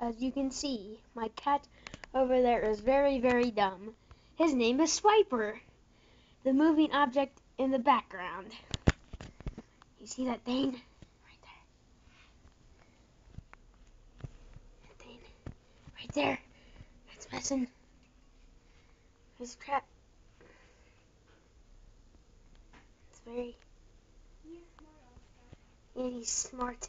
as you can see, my cat over there is very, very dumb. His name is Swiper, the moving object in the background. You see that thing? Right there. That thing. Right there. It's messing. His crap. It's very. Yeah, he's smart.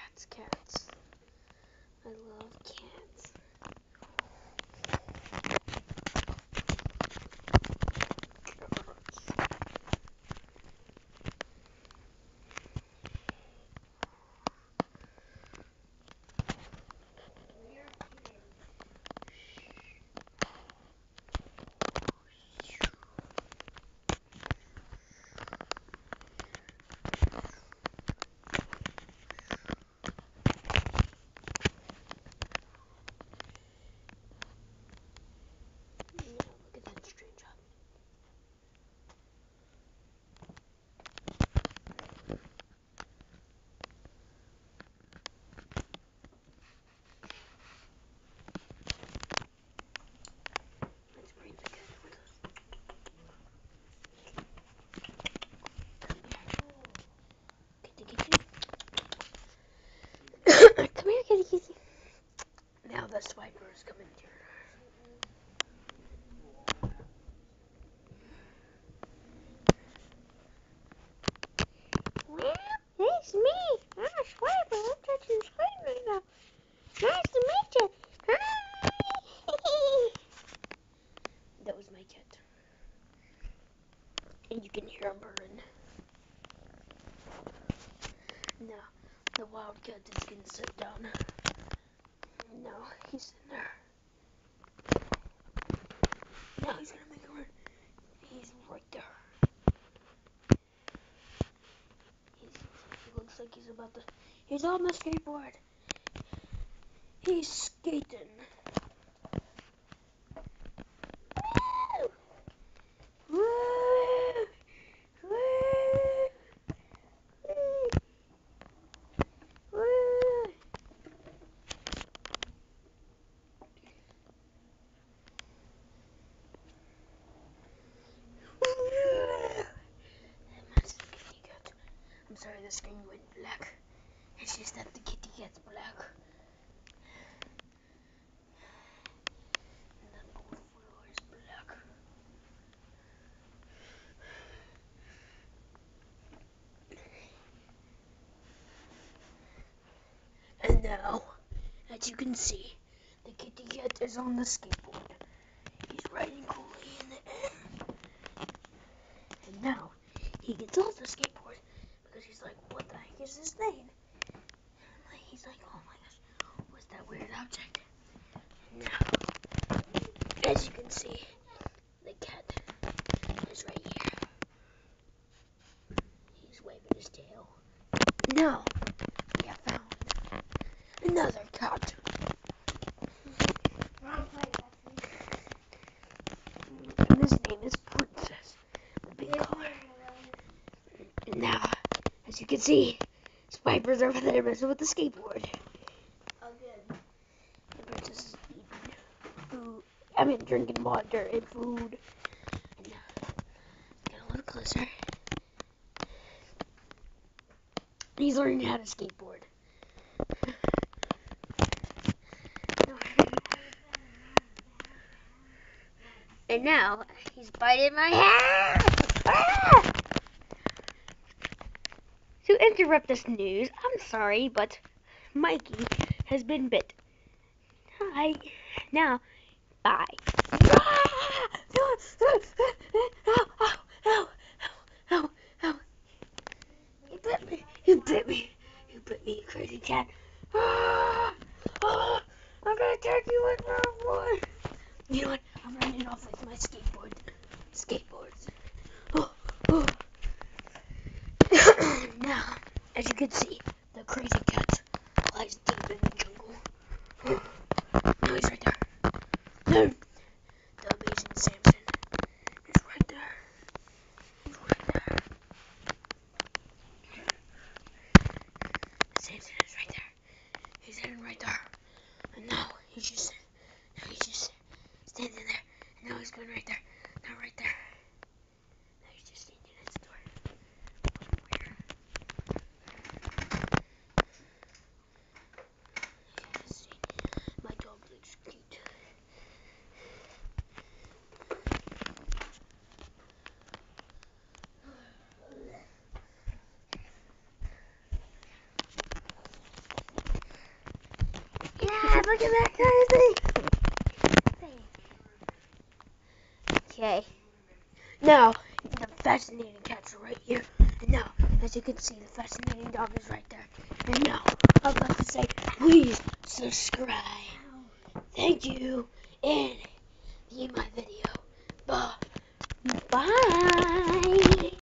Cats, cats. I love cats. We're kidding. Yeah, look at that strange object. Let's bring the cat with us. Kitty, kitty. Come here, kitty, kitty. Now the swiper is coming Well, it's me. I'm a swiper. I'm touching swiper now. Nice to meet you. Hi. that was my cat. And you can hear him purring. Now, the wild cat is going to sit down. No, he's in there. Now he's to make a run. He's right there. He's, he looks like he's about to. He's on the skateboard. He's skating. Woo! Woo! Woo! Woo! Woo! That's the kitty cat. I'm sorry the screen went black. It's just that the kitty gets black. And the floor is black. And now, as you can see, the kitty cat is on the skateboard. He's riding coolly in the air. And now, he gets off the skateboard because he's like, is this thing? And like, he's like, oh my gosh, what's that weird object? Now, as you can see, the cat is right here. He's waving his tail. Now, we have found another cat. Wrong place, actually. And his name is Princess, the big This collar. is really- And now, as you can see, Swiper's over there messing with the skateboard. Oh, good. And Princess is eating food. I mean, drinking water and food. And now, get a little closer. He's learning how to skateboard. And now he's biting my hair. Ah! Interrupt this news, I'm sorry, but Mikey has been bit. Hi. Now, bye. You bit me. You bit me. You bit me, you crazy cat. I'm gonna take you with my boy. You know what? I'm running off with my skateboard. Skateboards. Oh, oh. now, as you can see, the crazy cat lies deep in the jungle. Now he's right there. There. The amazing Samson is right there. He's right there. Samson is right there. He's hidden right there. And now he's just now he's just standing there. And now he's going right there. Now right there. Now he's just standing at the door. Where? Yes, see, my dog looks cute. Crazy. Okay. Now, the fascinating cat's right here. And now, as you can see, the fascinating dog is right there. And now, I'd like to say, please subscribe. Thank you. And leave my video. Bye. Bye.